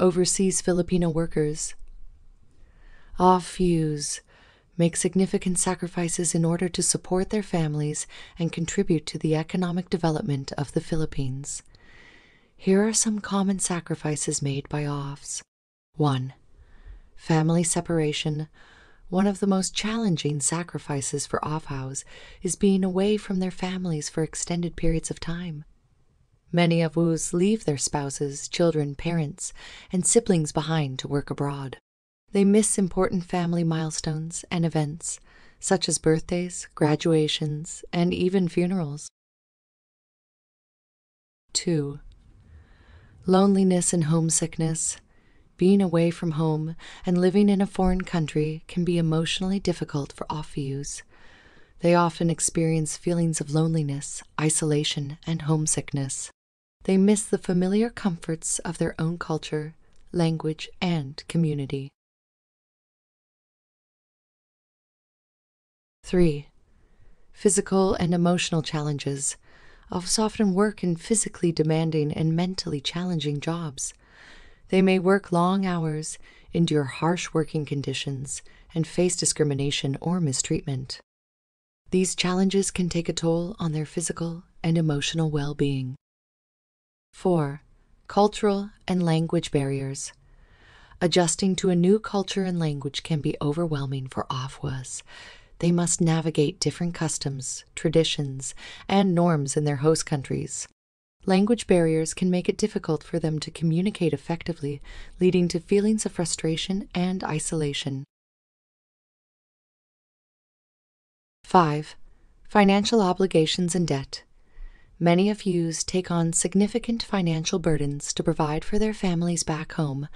overseas Filipino workers. OFWs make significant sacrifices in order to support their families and contribute to the economic development of the Philippines. Here are some common sacrifices made by OFWs. 1. Family separation. One of the most challenging sacrifices for OFWs is being away from their families for extended periods of time. Many OFWs leave their spouses, children, parents, and siblings behind to work abroad. They miss important family milestones and events, such as birthdays, graduations, and even funerals. 2. Loneliness and homesickness. Being away from home and living in a foreign country can be emotionally difficult for OFWs. They often experience feelings of loneliness, isolation, and homesickness. They miss the familiar comforts of their own culture, language, and community. 3. Physical and emotional challenges of often work in physically demanding and mentally challenging jobs. They may work long hours, endure harsh working conditions, and face discrimination or mistreatment. These challenges can take a toll on their physical and emotional well being. 4. Cultural and language barriers. Adjusting to a new culture and language can be overwhelming for OFWs they must navigate different customs, traditions, and norms in their host countries. Language barriers can make it difficult for them to communicate effectively, leading to feelings of frustration and isolation. 5. Financial obligations and debt. Many OFWs take on significant financial burdens to provide for their families back home.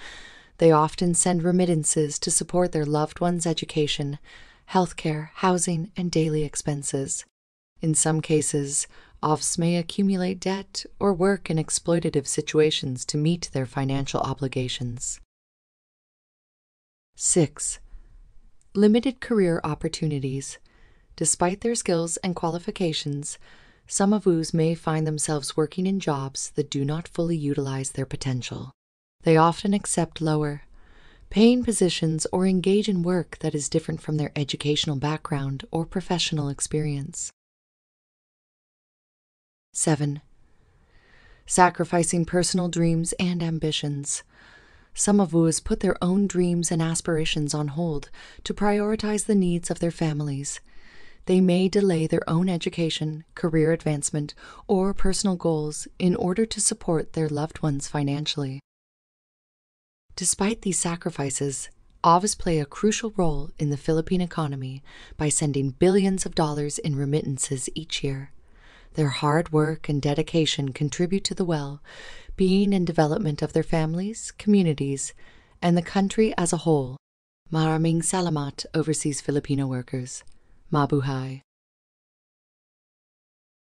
They often send remittances to support their loved ones' education, healthcare, housing, and daily expenses. In some cases, OFWs may accumulate debt or work in exploitative situations to meet their financial obligations. 6. Limited career opportunities. Despite their skills and qualifications, some OFWs may find themselves working in jobs that do not fully utilize their potential. They often accept lower, paying positions, or engage in work that is different from their educational background or professional experience. 7. Sacrificing personal dreams and ambitions. Some OFWs put their own dreams and aspirations on hold to prioritize the needs of their families. They may delay their own education, career advancement, or personal goals in order to support their loved ones financially. Despite these sacrifices, OFWs play a crucial role in the Philippine economy by sending billions of dollars in remittances each year. Their hard work and dedication contribute to the well being and development of their families, communities, and the country as a whole. Maraming salamat, overseas Filipino workers. Mabuhay.